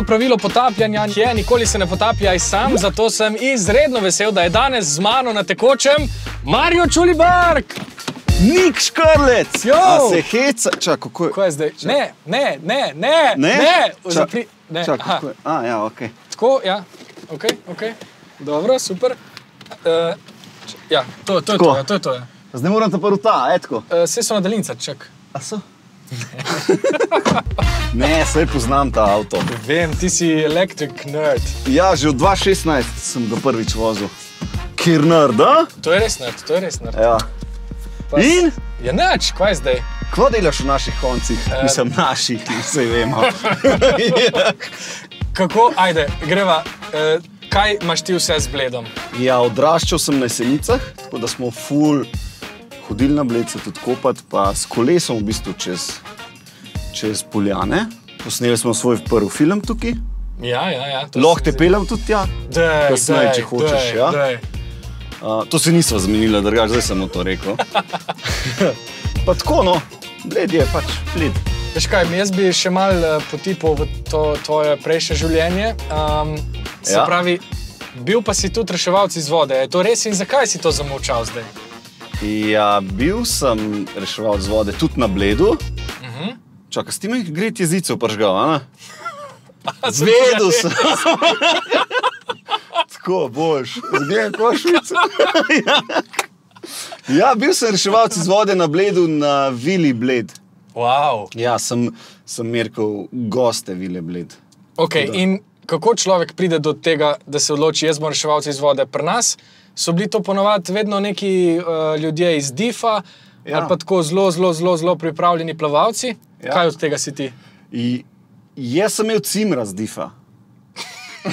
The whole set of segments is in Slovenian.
Prvo pravilo potapljanja je: nikoli se ne potapljaj sam, zato sem izredno vesel, da je danes z mano na tekočem Marijo Čulibark. Nik škrlec! Jo! A se heca. Čak, kako je? Kaj je zdaj? Ne, ne, ne, ne, Ne? ne, Čak, zapri. Ne, Čak, kako je? A, ja, ok. Tako, ja, ok, ok. Dobro, super. Uh, ja, to, to je Tako. to, ja, to je to. Ja. Zdaj moram te prvo ta, etko. Uh, Vse so na daljnici, čak. A so? Ne, saj poznam ta avto. Vem, ti si elektrik nerd. Ja, že od 2016 sem ga prvič vozil. Kjer nerd, a? To je res nerd, to je res nerd. Ja. Pa In? Ja, neč, kaj zdaj? Kva delaš v naših koncih? Eh. Mislim, naših, vse vemo. Kako, ajde, greva. Uh, kaj imaš ti vse z bledom? ja, odraščal sem na jesenicah, tako da smo full hodili na bled se tudi kopati, pa s kolesom v bistvu čez, čez Poljane. Posneli smo svoj prvi film tukaj. Ja, ja, ja. to Lahko se te peljem tudi tja. Dej, kasneje, dej, če hočeš, dej, ja. dej. Uh, to se nismo zmenili, drugače zdaj sem to rekel. pa tako, no, bled je pač bled. Veš kaj, jaz bi še mal uh, potipal v to tvoje prejšnje življenje. Um, se ja. Pravi, bil pa si tudi reševalc iz vode. Je to res in zakaj si to zamolčal zdaj? Ja, bil sem reševal z vode tudi na bledu. Uh -huh. Čakaj, s tem je gret jezicev pržgal, a ne? Zvedel sem. Tako boš, zgledaj kot švica. ja, bil sem reševalec iz vode na bledu na Vili Bled. Wow. Ja, sem, sem merkal goste Vile Bled. Okay, in kako človek pride do tega, da se odloči, jaz bom reševalc iz vode? Pri nas so bili to ponovadi vedno neki uh, ljudje iz DIFA ja. Ja. ali pa tako zelo, zelo, zelo, zelo pripravljeni plavalci. Ja. Ja. Kaj od tega si ti? I, jaz sem imel cimra z difa.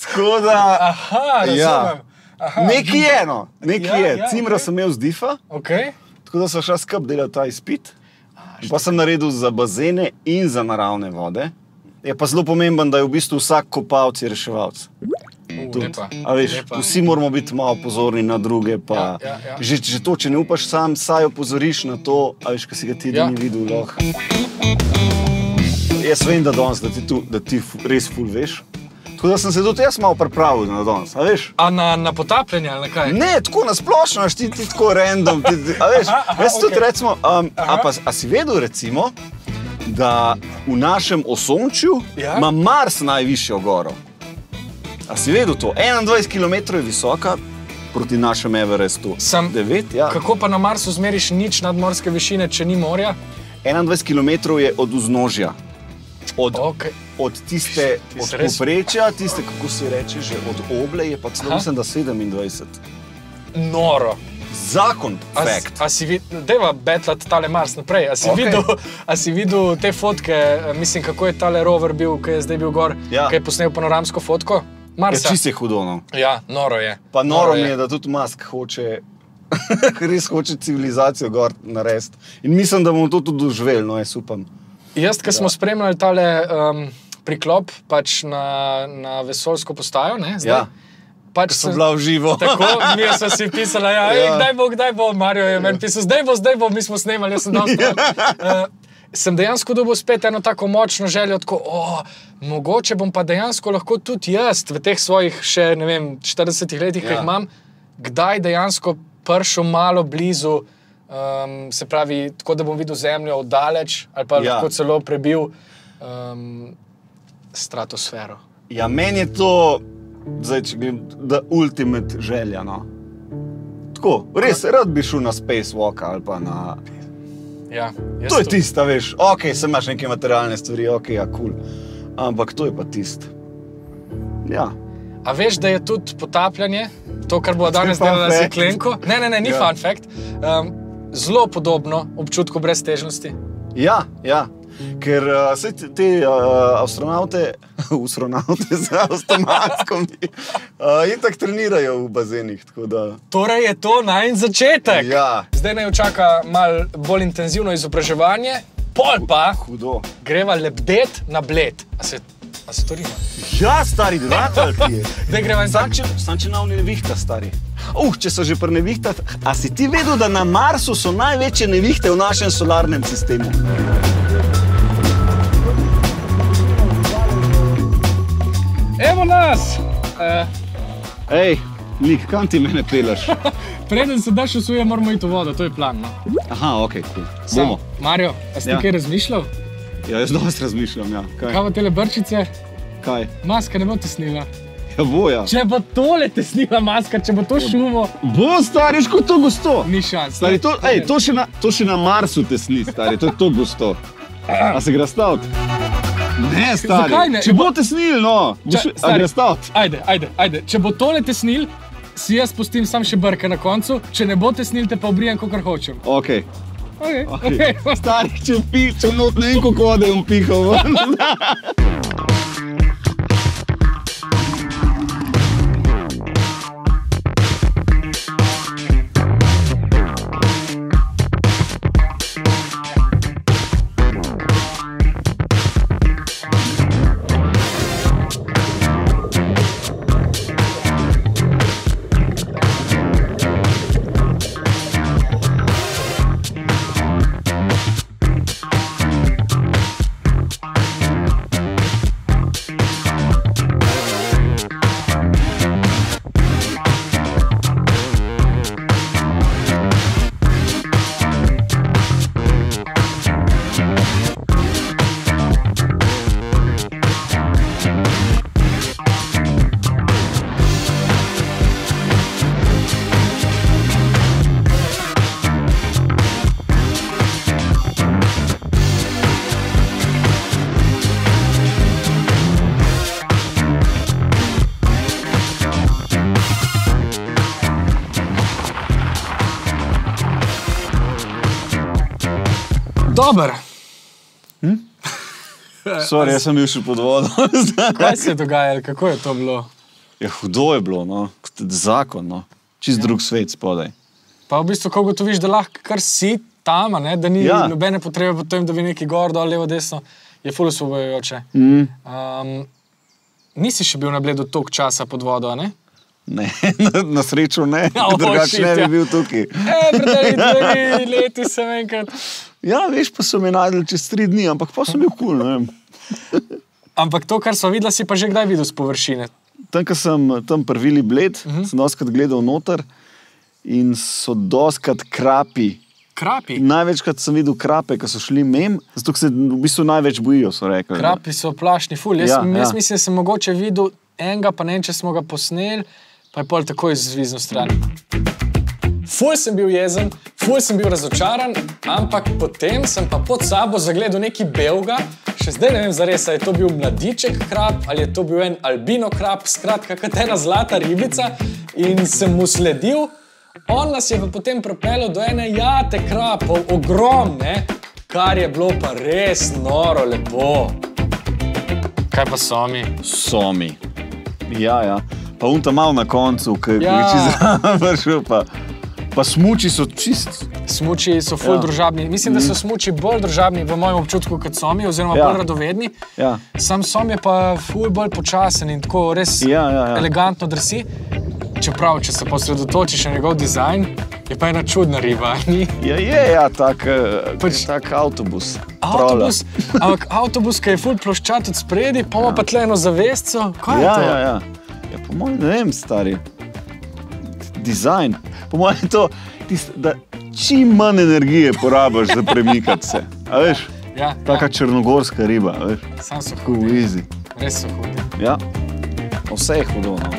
Tako da. Aha, razumem. Ja. Aha, Nekaj je, no, nekaj Ja, je. ja, Cimra okej. sem imel z difa, Okay. tako da sem šel skup delati ta izpit. Pa sem naredil za bazene in za naravne vode. Je pa zelo pomemben, da je v bistvu vsak kopalec reševalec. Tudi. veš, vsi moramo biti malo pozorni na druge. Pa, Ja, ja, ja. Že, že to, če ne upaš sam, saj opozoriš na to, a veš, kaj si ga ti Ja. ni videl. Lahko. Jaz vem, da, danes, da ti, tu, da ti res ful veš. Tako da sem se tudi jaz malo pripravil na danes. a veš. A na, na potapljanje ali kaj? Ne, tako na splošno, a ti, ti tako random. Ti, a veš, Aha, aha, jaz tudi okej. recimo, um, a, pa, a si vedel, recimo, da v našem osončju Ja? ima Mars najvišjo goro. A si vedel to? 21 km je visoka proti našemu Everestu. Sem- 9, ja. Kako pa na Marsu zmeriš nič nadmorske višine, če ni morja? 21 km je od vznožja. Od, Okay. od tiste, od res- povprečja, tiste, kako se reče, že od oble je pa celo, Aha. mislim, da 27. Noro. Zakon, A, fakt. a si videl, deva betlat tale Mars naprej. A si, Okej. videl, a si videl te fotke, mislim, kako je tale rover bil, ki je zdaj bil gor, Ja. ki je posnel panoramsko fotko? Je Marsa. čist je hudo. No. Ja, noro je. Pa noro mi je, da tudi Musk hoče, res hoče civilizacijo gor narediti. In mislim, da bomo to tudi doživeli, no jaz upam. Jaz, ki smo spremljali tale um, priklop pač na, na vesoljsko postajo, ne, zdaj, Ja. pač Sem bila v živo. Tako, mi smo si pisali, ja, ja. Ja. kdaj bo, kdaj bo, Marijo je meni pisal, zdaj bo, zdaj bo, mi smo snemali, jaz sem dal stran. Uh, sem dejansko dobil spet eno tako močno željo, tako, oh, mogoče bom pa dejansko lahko tudi jaz v teh svojih še ne vem, 40 letih, ki Ja. jih imam, kdaj dejansko prišel malo blizu, um, se pravi, tako da bom videl Zemljo oddaleč ali pa ja. Ja. lahko celo prebil um, stratosfero. Ja, meni je to, zdaj, če grem, da ultimate želja. No. Tako, res, rad bi šel na spacewalk ali pa na. Ja, To je tudi. tisto, veš, ok, sem imaš neke materialne stvari, ok, ja, kul. Cool. Ampak to je pa tisto. Ja. A veš, da je tudi potapljanje, to, kar bo danes fun delala z fact. Klenko? Ne, ne, ne, ni ja. Ja. fun fact. Um, zelo podobno občutku breztežnosti. Ja, ja. Ker uh, se te, te uh, astronaute, astronaute z avtomatskom, uh, in tako trenirajo v bazenih. Da, Torej je to naj začetek. ja, Zdaj naj čaka malo bolj intenzivno izobraževanje, pol pa hudo. greva lebdet na bled. A se, a se to rima? Ja, stari, dodatek ti je. Zdaj greva in Sam sam če nav ne nevihta, stari. Uh, če so že pri nevihtah, a si ti vedel, da na Marsu so največje nevihte v našem solarnem sistemu? Evo nas! Uh, Ej, lik, kam ti mene peleš? preden se daš usuje, moramo iti v vodo, to je plan. No? Aha, ok, cool. Samo, bomo. Mario, a si Ja. ja. kaj razmišljal? Ja, jaz dosti razmišljam, ja. Kaj? Kaj bo tele brčice? Kaj? Maska ne bo tesnila. Ja, bo ja. Če bo tole tesnila maska, če bo to šumo, Bo, stari, kot to gosto. ni šans. Stari, to, ej, to, še na, to še na Marsu tesni, stari, to je to gosto. A se gre staviti? Ne, stari. Ne? Če bo tesnil, no, boš, Če- a stari. gre staviti. Ajde, ajde, ajde. Če bo tole tesnil, si jaz pustim sam še brke na koncu, če ne bo tesnil, te pa obrijem, kot hočem. Ok. Okay, Okay. okay. Stari, če pi, če not ne vem, kako vode bom pihal. Dober. Sorry, jaz sem bil še pod vodo. Kaj se je dogajalo, kako je to bilo? ja, hudo je bilo, no. zakon, no. čist drug svet spodaj. Pa v bistvu, ko ugotoviš, da lahko kar si tam, ne, da ni Ja. ja. nobene potrebe po tem, da bi neki gor, dol, levo, desno, je fully osvobojujoče. Mm. Um, nisi še bil na bledu toliko časa pod vodo, ne? Ne, na, na srečo ne, Ja, drugače ne bi ja. bil tukaj. E, pred dvemi leti sem enkrat. Ja, veš, pa so me najdel čez tri dni, ampak pa sem bil kul. Cool, Ampak to, kar smo videli, si pa že kdaj videl z površine. tam, ko sem tam prvili bled, uh Mhm. -huh. sem doskrat gledal noter in so doskrat krapi. Krapi. Največkrat sem videl krape, ki so šli mem, zato se v bistvu največ bojijo. so rekli. Krapi so plašni, ful. Jaz, Ja, ja, jaz ja. mislim, da sem mogoče videl enega, pa ne vem, če smo ga posneli, pa je pol takoj zvizno stran. Ful sem bil jezen, ful sem bil razočaran, ampak potem sem pa pod sabo zagledal neki belga. Še zdaj ne vem, zares, ali je to bil mladiček krab ali je to bil en albino krab, skratka, kot ena zlata ribica. In sem mu sledil, on nas je pa potem pripeljal do ene jate krapov, ogromne, kar je bilo pa res noro lepo. Kaj pa so mi? Somi. Ja, ja. Pa unta malo na koncu, ki Ja. je čez vršil, pa, pa smuči so čist. Smuči so ful Ja. ja. družabni. Mislim, da so smuči bolj družabni v mojem občutku kot somi, oziroma Ja. ja. bolj radovedni. Ja. Sam som je pa ful bolj počasen in tako res Ja, ja, ja. elegantno drsi. Čeprav, če se posredotočiš na njegov dizajn, je pa ena čudna riba. Ni Ja, je, ja, tak, eh, Pač- tak avtobus. avtobus, ampak avtobus, ki je ful ploščat od spredi, pa ima pa tle eno zavestco. Kaj je Ja, to? ja, ja. ja po mojem, ne vem, stari. Dizajn. Po mojem je to, tist, da čim manj energije porabiš za premikati se. A veš, ja, taka ja. črnogorska riba, veš, Sam so hudi, easy. res so hudi. Ja, vse je hudo. No.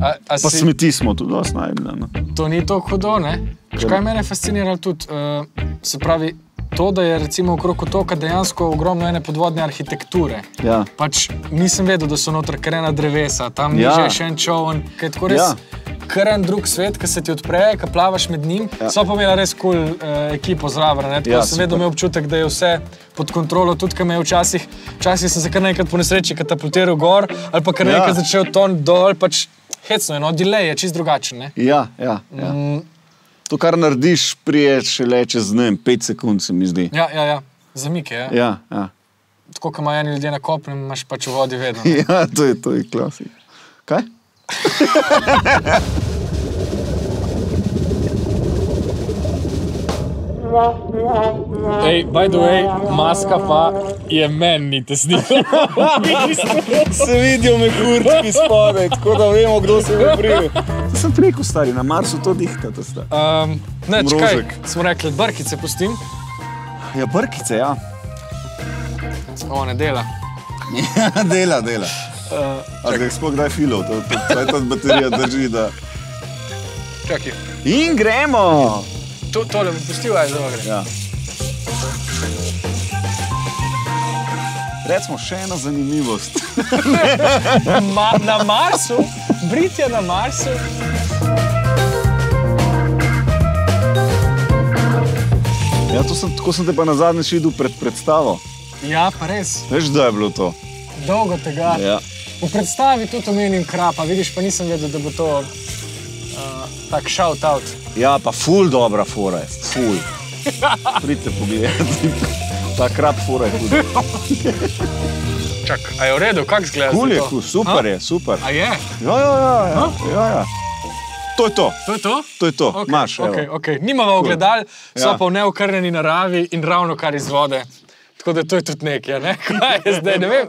A, a Pa si- smeti smo tudi dosti najdli. No. To ni tako hudo, ne? Kaj mene fascinira tudi, uh, se pravi, to, da je recimo okrog otoka dejansko ogromno ene podvodne arhitekture. Ja. Pač nisem vedel, da so noter krena drevesa, tam Ja. je še en čovn, ki je tako res. Ja. Kar en drug svet, ki se ti odpre, ki plavaš med njim. Ja. So pa imeli res kul cool, uh, ekipo zraven. Tako Ja, sem vedno imel občutek, da je vse pod kontrolo. Tudi, ker me je včasih, včasih sem se kar nekaj po nesreči katapultiral gor, ali pa kar Ja. nekaj začel ton dol. Pač hecno je, no, delay je čist drugačen. Ne? Ja, ja, ja. Mm, To, kar narediš, prije šele čez ne vem, pet sekund, se mi zdi. Ja, ja, ja. zamike. Ja. Ja, ja. Tako kot imajo eni ljudje na kopnem, imaš pač v vodi vedno. ne. ja to je, to je klasik. Kaj? Ej, by the way, maska pa je meni tesnila. Se vidijo me kurčki spodaj, tako da vemo, kdo se je prijel. To sem rekel, stari, na Marsu to dihta. To sta. Um, ne, čakaj, smo rekli, brkice pustim. Ja, brkice, ja. O, ne dela. dela, dela. Uh, A zdaj sploh kdaj filov, to, to, to, to baterija drži. Da... čakaj, In gremo! To, tole bom pustil, aj dobro. Ja. Recimo še ena zanimivost. Ma, na Marsu, britje na Marsu. Ja, to sem, tako sem te pa na zadnje še videl pred predstavo. Ja, pa res, Veš, da je bilo to? dolgo tega. Ja. V predstavi tudi omenim krapa, vidiš, pa nisem vedel, da bo to uh, tak shout out. Ja, pa ful dobra fora je, ful. Pridite pogledati. Ta krap fora je hud. Čak, a je v redu, kak zgleda? Kul je, kul, super je, super. A je? Ja, ja, ja, ja, ja, ja. To je to, To je to? to je to. Okay, Imaš, evo. okay, okay. Nimamo ogledal, so Ja. pa v neokrnjeni naravi in ravno kar iz vode. Tako da to je tudi nekaj, ne? kaj je zdaj, ne vem.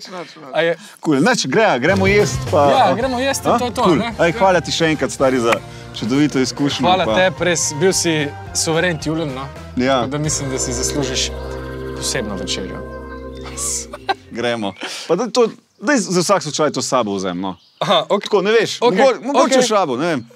A Je, Cool. Neč, gre, gremo jesti. Pa, ja, gremo jesti to je to. Cool. ne? Aj, hvala ti še enkrat, stari, za čudovito izkušnjo. Hvala pa, tebi, res bil si suveren Julen. No? Ja, Tako Da mislim, da si zaslužiš posebno večerjo. gremo. Pa da to, daj za vsak slučaj to sabo vzem. No. Aha, okay. Tako, ne veš, okay. mogoče okay. šabo, ne vem.